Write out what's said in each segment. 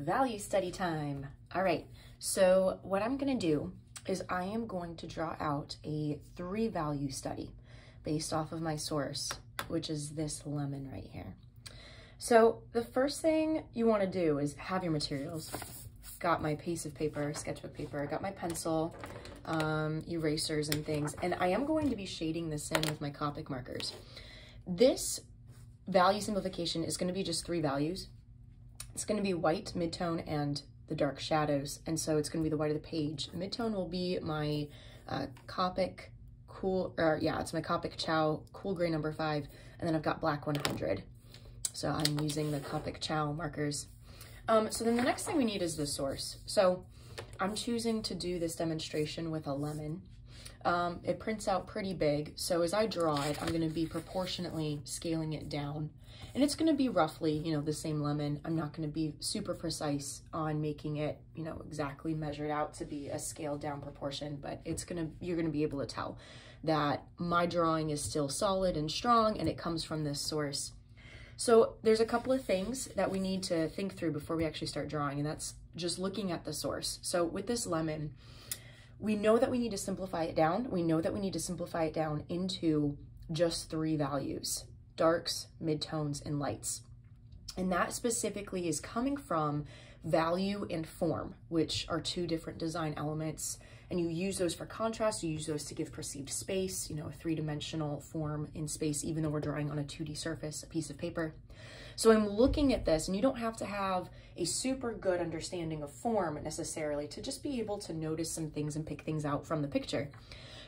value study time. All right, so what I'm gonna do is I am going to draw out a three value study based off of my source, which is this lemon right here. So the first thing you wanna do is have your materials. Got my piece of paper, sketchbook paper, got my pencil, um, erasers and things, and I am going to be shading this in with my Copic markers. This value simplification is gonna be just three values. It's gonna be white, midtone, and the dark shadows. And so it's gonna be the white of the page. The midtone will be my uh, Copic cool, or yeah, it's my Copic Ciao cool gray number five. And then I've got black 100. So I'm using the Copic Ciao markers. Um, so then the next thing we need is the source. So I'm choosing to do this demonstration with a lemon. Um, it prints out pretty big, so as I draw it, I'm going to be proportionately scaling it down. And it's going to be roughly, you know, the same lemon. I'm not going to be super precise on making it, you know, exactly measured out to be a scaled down proportion, but it's going to, you're going to be able to tell that my drawing is still solid and strong and it comes from this source. So there's a couple of things that we need to think through before we actually start drawing, and that's just looking at the source. So with this lemon, we know that we need to simplify it down. We know that we need to simplify it down into just three values, darks, midtones, and lights. And that specifically is coming from value and form, which are two different design elements. And you use those for contrast, you use those to give perceived space, you know, a three-dimensional form in space, even though we're drawing on a 2D surface, a piece of paper. So I'm looking at this, and you don't have to have a super good understanding of form necessarily to just be able to notice some things and pick things out from the picture.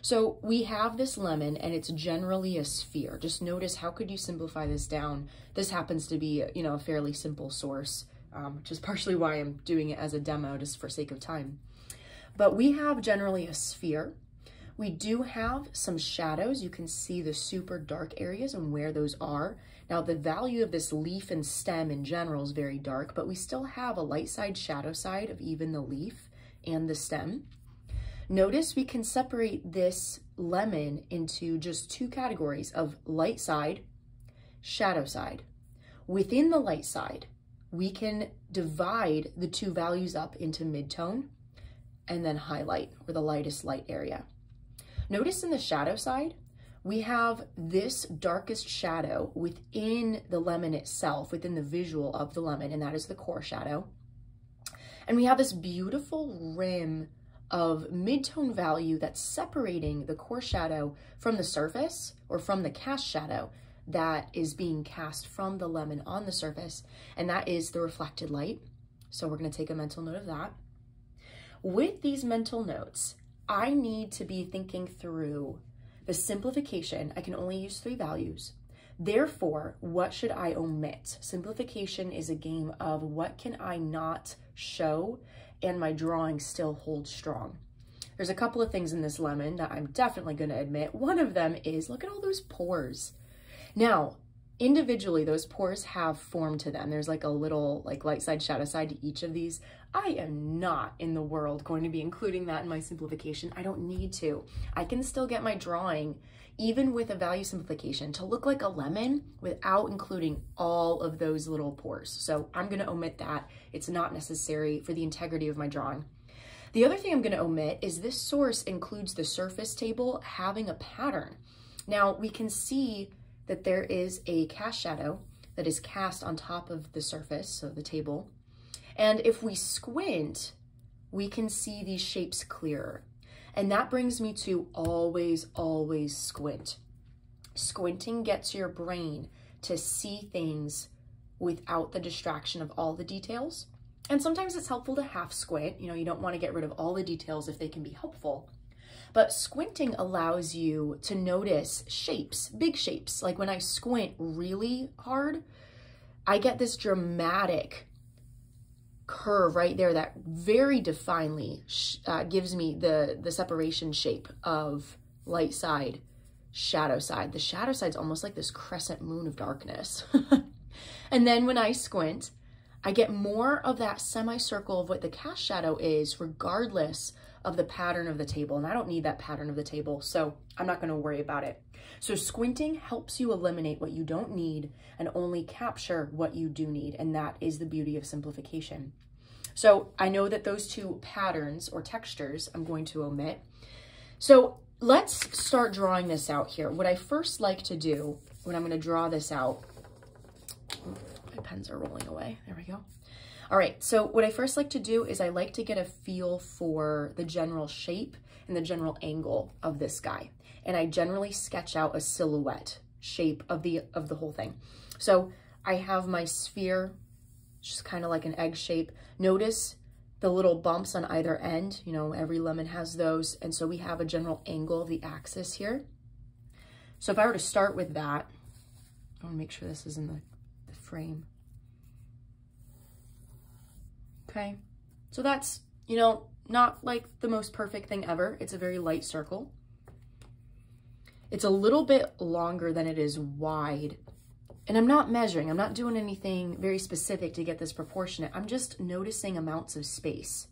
So we have this lemon and it's generally a sphere. Just notice how could you simplify this down? This happens to be, you know, a fairly simple source um, which is partially why I'm doing it as a demo just for sake of time. But we have generally a sphere. We do have some shadows. You can see the super dark areas and where those are. Now the value of this leaf and stem in general is very dark, but we still have a light side shadow side of even the leaf and the stem. Notice we can separate this lemon into just two categories of light side, shadow side. Within the light side, we can divide the two values up into midtone and then highlight or the lightest light area. Notice in the shadow side, we have this darkest shadow within the lemon itself, within the visual of the lemon, and that is the core shadow. And we have this beautiful rim of midtone value that's separating the core shadow from the surface or from the cast shadow that is being cast from the lemon on the surface, and that is the reflected light. So we're gonna take a mental note of that. With these mental notes, I need to be thinking through the simplification. I can only use three values. Therefore, what should I omit? Simplification is a game of what can I not show and my drawing still holds strong. There's a couple of things in this lemon that I'm definitely gonna admit. One of them is, look at all those pores. Now, individually, those pores have form to them. There's like a little like light side, shadow side to each of these. I am not in the world going to be including that in my simplification. I don't need to. I can still get my drawing, even with a value simplification, to look like a lemon without including all of those little pores. So I'm gonna omit that. It's not necessary for the integrity of my drawing. The other thing I'm gonna omit is this source includes the surface table having a pattern. Now we can see that there is a cast shadow that is cast on top of the surface, so the table. And if we squint, we can see these shapes clearer. And that brings me to always, always squint. Squinting gets your brain to see things without the distraction of all the details. And sometimes it's helpful to half squint. You know, you don't want to get rid of all the details if they can be helpful. But squinting allows you to notice shapes, big shapes. Like when I squint really hard, I get this dramatic curve right there that very definely uh, gives me the, the separation shape of light side, shadow side. The shadow side's almost like this crescent moon of darkness. and then when I squint, I get more of that semicircle of what the cast shadow is, regardless of the pattern of the table. And I don't need that pattern of the table, so I'm not gonna worry about it. So squinting helps you eliminate what you don't need and only capture what you do need. And that is the beauty of simplification. So I know that those two patterns or textures I'm going to omit. So let's start drawing this out here. What I first like to do when I'm going to draw this out, my pens are rolling away. There we go. All right, so what I first like to do is I like to get a feel for the general shape and the general angle of this guy. And I generally sketch out a silhouette shape of the of the whole thing. So I have my sphere, just kind of like an egg shape. Notice the little bumps on either end, you know, every lemon has those. And so we have a general angle of the axis here. So if I were to start with that, I want to make sure this is in the, the frame. Okay, so that's, you know, not like the most perfect thing ever. It's a very light circle. It's a little bit longer than it is wide. And I'm not measuring, I'm not doing anything very specific to get this proportionate. I'm just noticing amounts of space.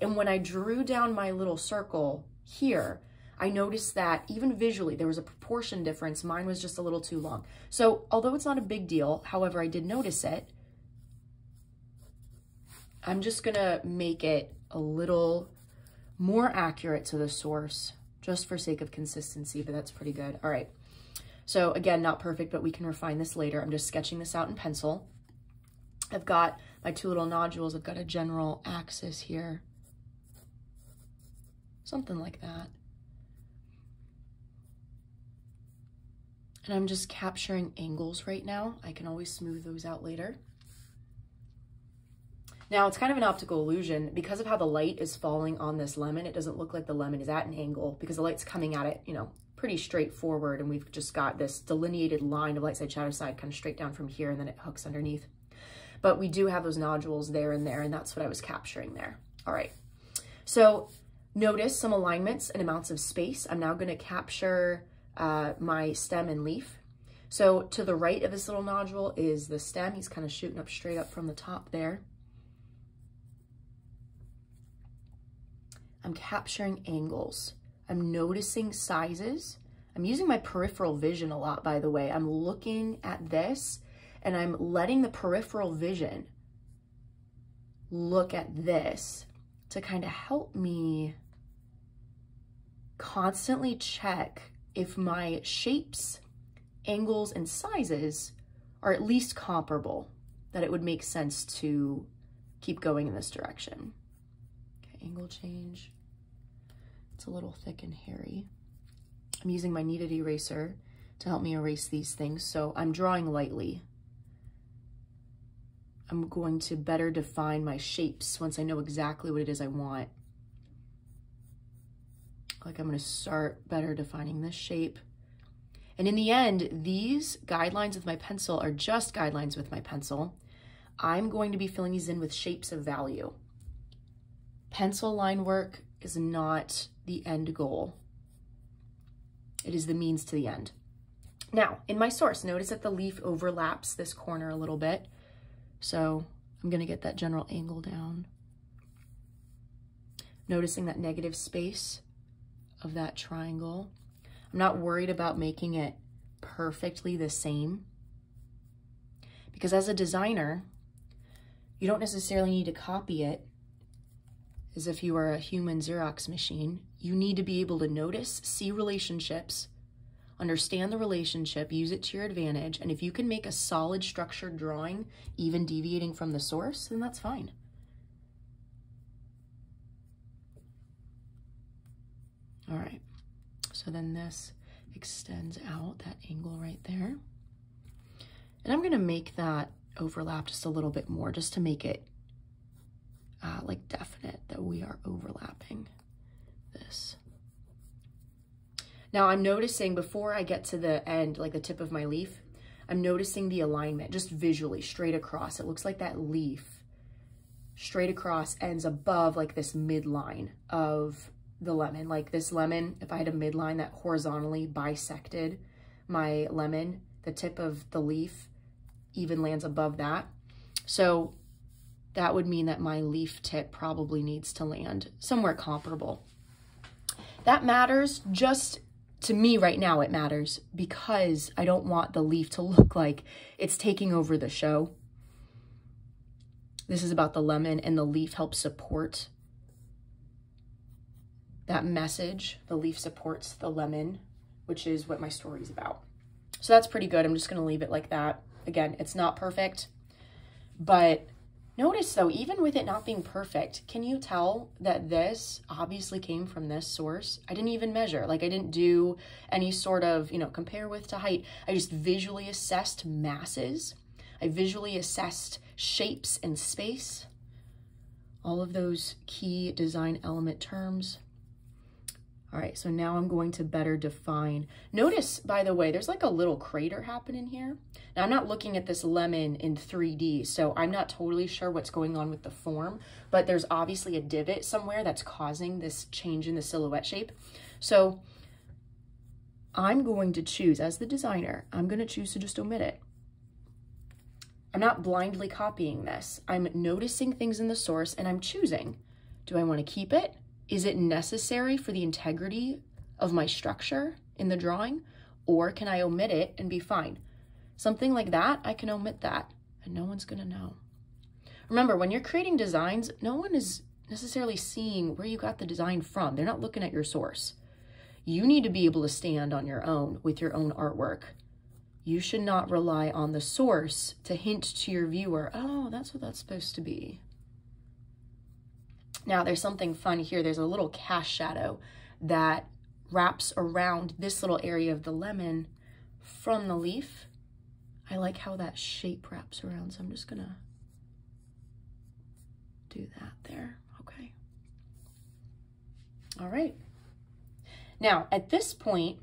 And when I drew down my little circle here, I noticed that even visually, there was a proportion difference. Mine was just a little too long. So although it's not a big deal, however, I did notice it, I'm just gonna make it a little more accurate to the source just for sake of consistency, but that's pretty good. All right. So again, not perfect, but we can refine this later. I'm just sketching this out in pencil. I've got my two little nodules. I've got a general axis here. Something like that. And I'm just capturing angles right now. I can always smooth those out later. Now it's kind of an optical illusion because of how the light is falling on this lemon. It doesn't look like the lemon is at an angle because the light's coming at it, you know, pretty straightforward. And we've just got this delineated line of light side, shadow side kind of straight down from here and then it hooks underneath. But we do have those nodules there and there and that's what I was capturing there. All right. So notice some alignments and amounts of space. I'm now going to capture uh, my stem and leaf. So to the right of this little nodule is the stem. He's kind of shooting up straight up from the top there. I'm capturing angles. I'm noticing sizes. I'm using my peripheral vision a lot, by the way. I'm looking at this and I'm letting the peripheral vision look at this to kind of help me constantly check if my shapes, angles, and sizes are at least comparable, that it would make sense to keep going in this direction angle change. It's a little thick and hairy. I'm using my kneaded eraser to help me erase these things. So I'm drawing lightly. I'm going to better define my shapes once I know exactly what it is I want. Like I'm gonna start better defining this shape. And in the end, these guidelines with my pencil are just guidelines with my pencil. I'm going to be filling these in with shapes of value. Pencil line work is not the end goal. It is the means to the end. Now, in my source, notice that the leaf overlaps this corner a little bit. So I'm gonna get that general angle down. Noticing that negative space of that triangle. I'm not worried about making it perfectly the same because as a designer, you don't necessarily need to copy it as if you are a human Xerox machine. You need to be able to notice, see relationships, understand the relationship, use it to your advantage, and if you can make a solid structured drawing, even deviating from the source, then that's fine. All right, so then this extends out that angle right there. And I'm gonna make that overlap just a little bit more just to make it uh, like definite that we are overlapping this. Now I'm noticing before I get to the end, like the tip of my leaf, I'm noticing the alignment just visually straight across. It looks like that leaf straight across ends above like this midline of the lemon. Like this lemon, if I had a midline that horizontally bisected my lemon, the tip of the leaf even lands above that. So that would mean that my leaf tip probably needs to land somewhere comparable. That matters just to me right now it matters because I don't want the leaf to look like it's taking over the show. This is about the lemon and the leaf helps support that message. The leaf supports the lemon, which is what my story is about. So that's pretty good. I'm just going to leave it like that. Again, it's not perfect, but notice though, even with it not being perfect, can you tell that this obviously came from this source? I didn't even measure. Like I didn't do any sort of, you know, compare width to height. I just visually assessed masses. I visually assessed shapes and space. All of those key design element terms. All right, so now I'm going to better define. Notice, by the way, there's like a little crater happening here. Now, I'm not looking at this lemon in 3D, so I'm not totally sure what's going on with the form, but there's obviously a divot somewhere that's causing this change in the silhouette shape. So I'm going to choose, as the designer, I'm going to choose to just omit it. I'm not blindly copying this. I'm noticing things in the source and I'm choosing. Do I want to keep it? Is it necessary for the integrity of my structure in the drawing? Or can I omit it and be fine? Something like that, I can omit that and no one's gonna know. Remember, when you're creating designs, no one is necessarily seeing where you got the design from. They're not looking at your source. You need to be able to stand on your own with your own artwork. You should not rely on the source to hint to your viewer, oh, that's what that's supposed to be. Now there's something fun here. There's a little cast shadow that wraps around this little area of the lemon from the leaf. I like how that shape wraps around, so I'm just gonna do that there, okay. All right. Now, at this point,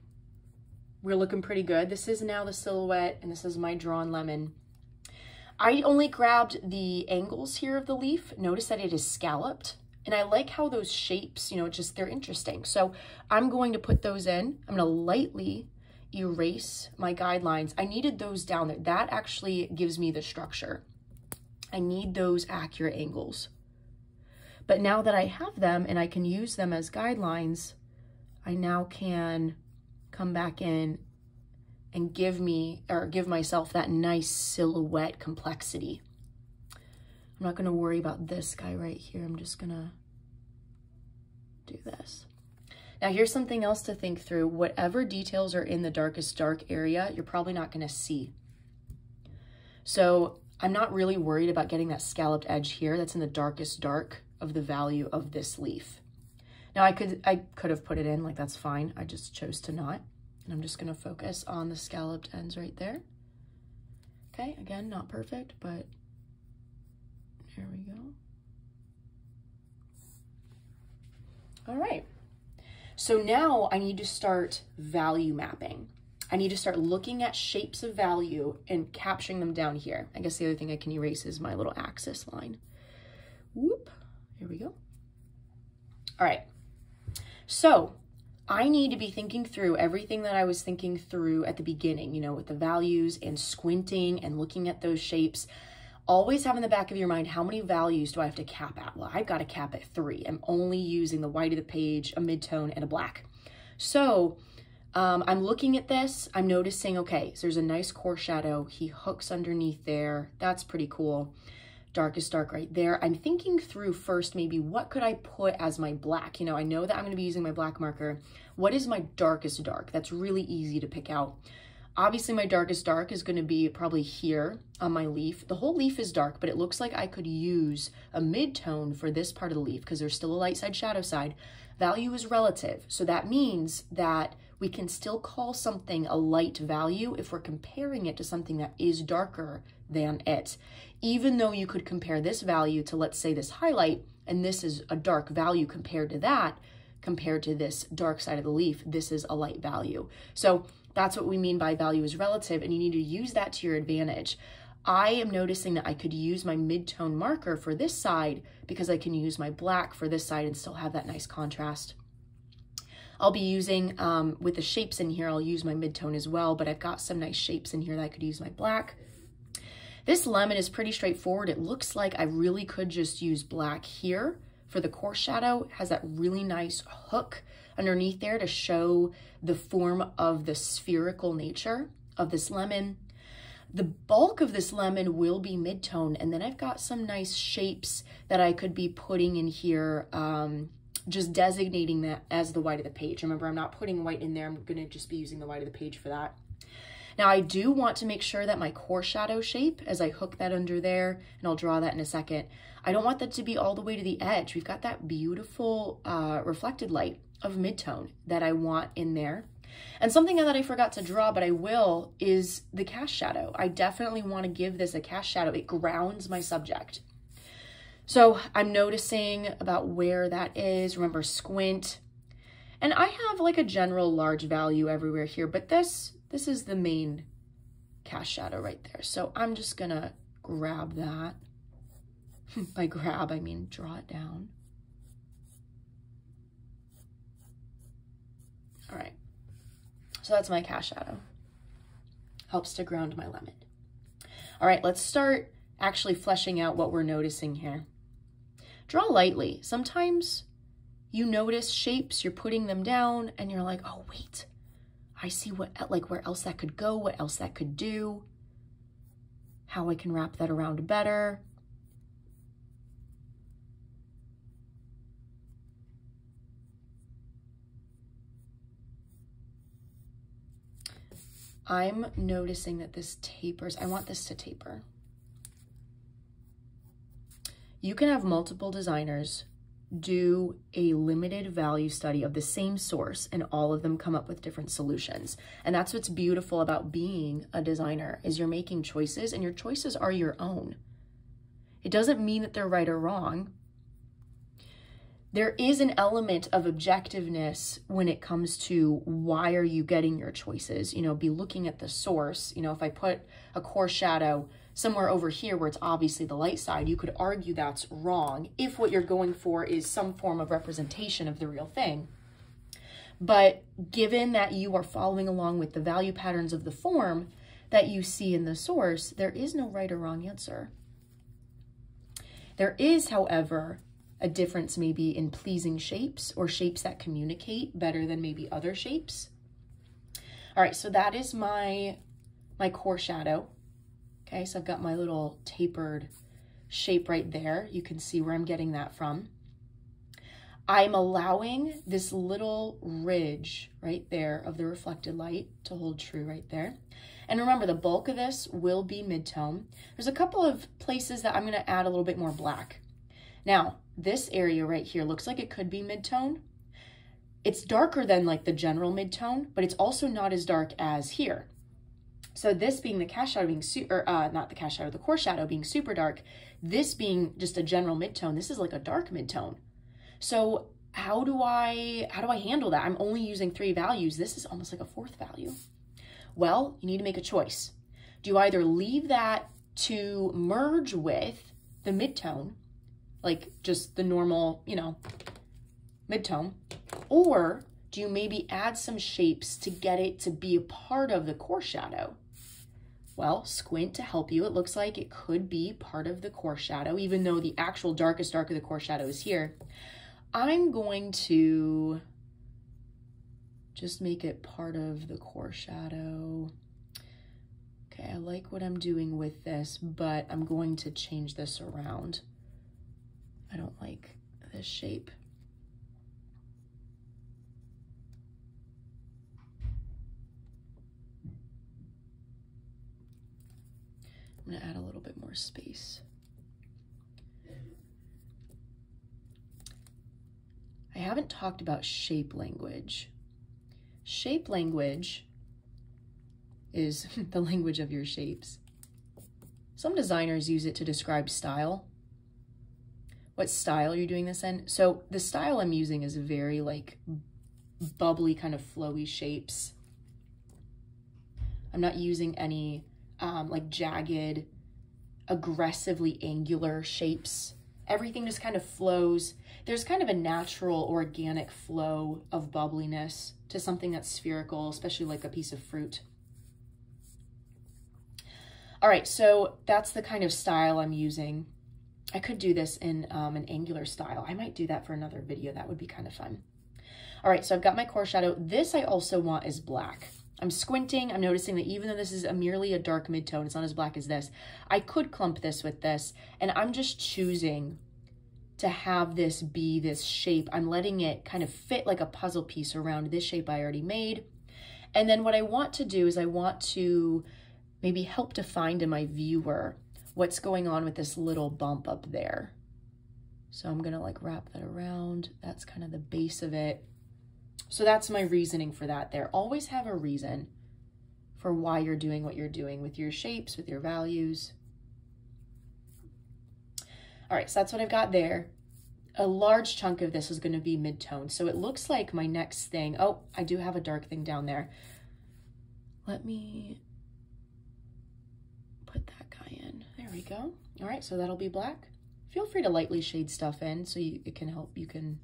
we're looking pretty good. This is now the silhouette, and this is my drawn lemon. I only grabbed the angles here of the leaf. Notice that it is scalloped. And I like how those shapes, you know, just they're interesting. So I'm going to put those in. I'm going to lightly erase my guidelines. I needed those down there. That actually gives me the structure. I need those accurate angles. But now that I have them and I can use them as guidelines, I now can come back in and give me or give myself that nice silhouette complexity. I'm not going to worry about this guy right here. I'm just going to do this. Now here's something else to think through. Whatever details are in the darkest dark area, you're probably not going to see. So I'm not really worried about getting that scalloped edge here. That's in the darkest dark of the value of this leaf. Now I could I could have put it in, like that's fine. I just chose to not. And I'm just going to focus on the scalloped ends right there. Okay, again, not perfect, but there we go. All right. So now I need to start value mapping. I need to start looking at shapes of value and capturing them down here. I guess the other thing I can erase is my little axis line. Whoop, here we go. All right, so I need to be thinking through everything that I was thinking through at the beginning, you know, with the values and squinting and looking at those shapes always have in the back of your mind, how many values do I have to cap at? Well, I've got to cap at three. I'm only using the white of the page, a midtone, and a black. So um, I'm looking at this, I'm noticing, okay, so there's a nice core shadow. He hooks underneath there. That's pretty cool. Darkest dark right there. I'm thinking through first, maybe what could I put as my black? You know, I know that I'm going to be using my black marker. What is my darkest dark? That's really easy to pick out. Obviously my darkest dark is gonna be probably here on my leaf. The whole leaf is dark, but it looks like I could use a mid-tone for this part of the leaf because there's still a light side, shadow side. Value is relative. So that means that we can still call something a light value if we're comparing it to something that is darker than it. Even though you could compare this value to, let's say, this highlight, and this is a dark value compared to that, compared to this dark side of the leaf, this is a light value. So that's what we mean by value is relative, and you need to use that to your advantage. I am noticing that I could use my mid-tone marker for this side because I can use my black for this side and still have that nice contrast. I'll be using, um, with the shapes in here, I'll use my mid-tone as well, but I've got some nice shapes in here that I could use my black. This lemon is pretty straightforward. It looks like I really could just use black here for the core shadow. It has that really nice hook underneath there to show the form of the spherical nature of this lemon. The bulk of this lemon will be mid-tone, and then I've got some nice shapes that I could be putting in here, um, just designating that as the white of the page. Remember, I'm not putting white in there. I'm going to just be using the white of the page for that. Now I do want to make sure that my core shadow shape, as I hook that under there, and I'll draw that in a second, I don't want that to be all the way to the edge. We've got that beautiful uh, reflected light of midtone that I want in there. And something that I forgot to draw, but I will, is the cast shadow. I definitely want to give this a cast shadow. It grounds my subject. So I'm noticing about where that is. Remember, squint. And I have like a general large value everywhere here, but this this is the main cast shadow right there. So I'm just gonna grab that. By grab, I mean draw it down. All right, so that's my cast shadow. Helps to ground my lemon. All right, let's start actually fleshing out what we're noticing here. Draw lightly. Sometimes you notice shapes, you're putting them down, and you're like, oh, wait, I see what, like where else that could go, what else that could do, how I can wrap that around better. I'm noticing that this tapers. I want this to taper. You can have multiple designers do a limited value study of the same source and all of them come up with different solutions. And that's what's beautiful about being a designer is you're making choices and your choices are your own. It doesn't mean that they're right or wrong. There is an element of objectiveness when it comes to why are you getting your choices? You know, be looking at the source. You know, if I put a core shadow somewhere over here where it's obviously the light side, you could argue that's wrong if what you're going for is some form of representation of the real thing. But given that you are following along with the value patterns of the form that you see in the source, there is no right or wrong answer. There is, however, a difference maybe in pleasing shapes or shapes that communicate better than maybe other shapes. All right, so that is my, my core shadow. Okay, so I've got my little tapered shape right there. You can see where I'm getting that from. I'm allowing this little ridge right there of the reflected light to hold true right there. And remember, the bulk of this will be midtone. There's a couple of places that I'm gonna add a little bit more black. Now, this area right here looks like it could be midtone. It's darker than like the general midtone, but it's also not as dark as here. So this being the cast shadow being super, uh, not the cast shadow, the core shadow being super dark, this being just a general midtone, this is like a dark midtone. So how do I, how do I handle that? I'm only using three values. This is almost like a fourth value. Well, you need to make a choice. Do you either leave that to merge with the midtone, like just the normal, you know, midtone, or do you maybe add some shapes to get it to be a part of the core shadow? Well, squint to help you. It looks like it could be part of the core shadow, even though the actual darkest dark of the core shadow is here. I'm going to just make it part of the core shadow. Okay, I like what I'm doing with this, but I'm going to change this around. I don't like this shape. I'm gonna add a little bit more space. I haven't talked about shape language. Shape language is the language of your shapes. Some designers use it to describe style. What style you're doing this in. So the style I'm using is very like bubbly kind of flowy shapes. I'm not using any um, like jagged, aggressively angular shapes. Everything just kind of flows. There's kind of a natural, organic flow of bubbliness to something that's spherical, especially like a piece of fruit. All right, so that's the kind of style I'm using. I could do this in um, an angular style. I might do that for another video. That would be kind of fun. All right, so I've got my core shadow. This I also want is black. I'm squinting. I'm noticing that even though this is a merely a dark midtone, it's not as black as this, I could clump this with this. And I'm just choosing to have this be this shape. I'm letting it kind of fit like a puzzle piece around this shape I already made. And then what I want to do is I want to maybe help define to my viewer what's going on with this little bump up there. So I'm gonna like wrap that around. That's kind of the base of it. So that's my reasoning for that there. Always have a reason for why you're doing what you're doing with your shapes, with your values. All right, so that's what I've got there. A large chunk of this is gonna be mid-tone. So it looks like my next thing, oh, I do have a dark thing down there. Let me put that guy in. There we go. All right, so that'll be black. Feel free to lightly shade stuff in so you, it can help, you can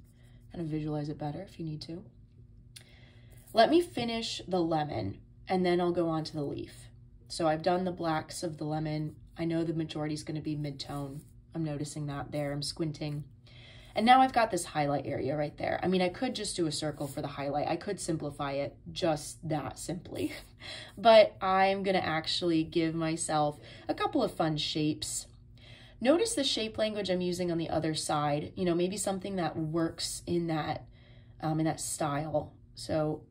kind of visualize it better if you need to. Let me finish the lemon and then I'll go on to the leaf. So I've done the blacks of the lemon. I know the majority is going to be mid-tone. I'm noticing that there. I'm squinting. And now I've got this highlight area right there. I mean, I could just do a circle for the highlight. I could simplify it just that simply. but I'm to actually give myself a couple of fun shapes. Notice the shape language I'm using on the other side. You know, maybe something that works in that, um, in that style. So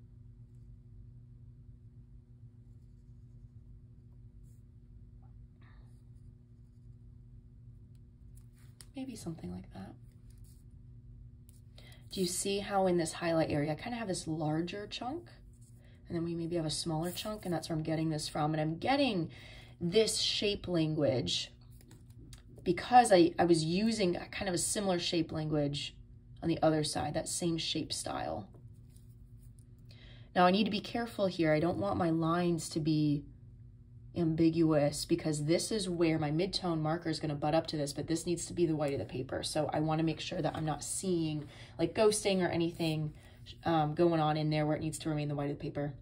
Maybe something like that. Do you see how in this highlight area, I kind of have this larger chunk and then we maybe have a smaller chunk and that's where I'm getting this from. And I'm getting this shape language because I, I was using kind of a similar shape language on the other side, that same shape style. Now I need to be careful here. I don't want my lines to be ambiguous because this is where my midtone marker is going to butt up to this, but this needs to be the white of the paper. So I want to make sure that I'm not seeing like ghosting or anything um, going on in there where it needs to remain the white of the paper.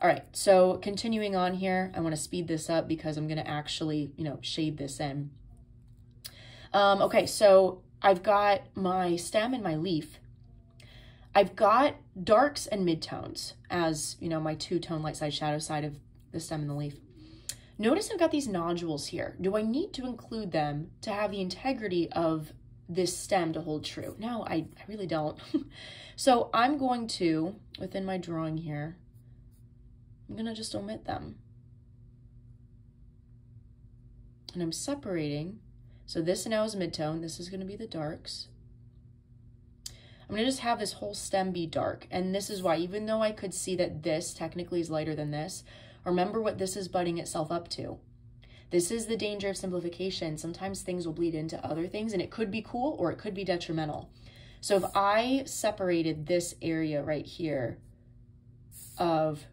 All right, so continuing on here, I want to speed this up because I'm going to actually, you know, shade this in. Um, okay, so I've got my stem and my leaf. I've got darks and midtones as, you know, my two-tone light side, shadow side of the stem and the leaf. Notice I've got these nodules here. Do I need to include them to have the integrity of this stem to hold true? No, I, I really don't. so I'm going to, within my drawing here, I'm to just omit them. And I'm separating. So this now is midtone. This is to be the darks. I'm to just have this whole stem be dark. And this is why, even though I could see that this technically is lighter than this, Remember what this is budding itself up to. This is the danger of simplification. Sometimes things will bleed into other things and it could be cool or it could be detrimental. So if I separated this area right here of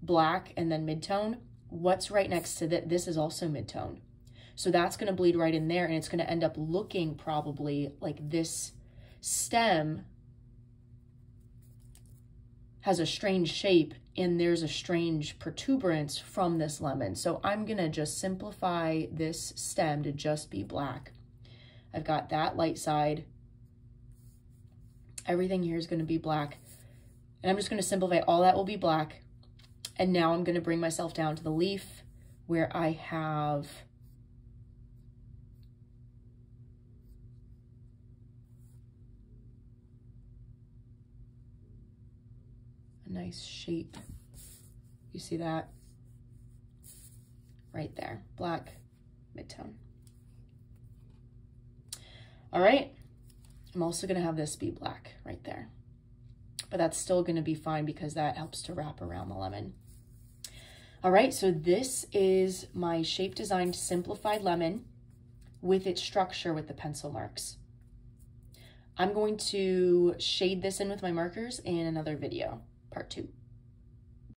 black and then midtone, what's right next to that? This is also midtone. So that's going to bleed right in there and it's going to end up looking probably like this stem has a strange shape and there's a strange protuberance from this lemon. So I'm gonna just simplify this stem to just be black. I've got that light side. Everything here is gonna be black. And I'm just gonna simplify, all that will be black. And now I'm gonna bring myself down to the leaf where I have nice shape. You see that? Right there, black midtone. All right, I'm also gonna have this be black right there. But that's still gonna be fine because that helps to wrap around the lemon. All right, so this is my shape designed simplified lemon with its structure with the pencil marks. I'm going to shade this in with my markers in another video part two.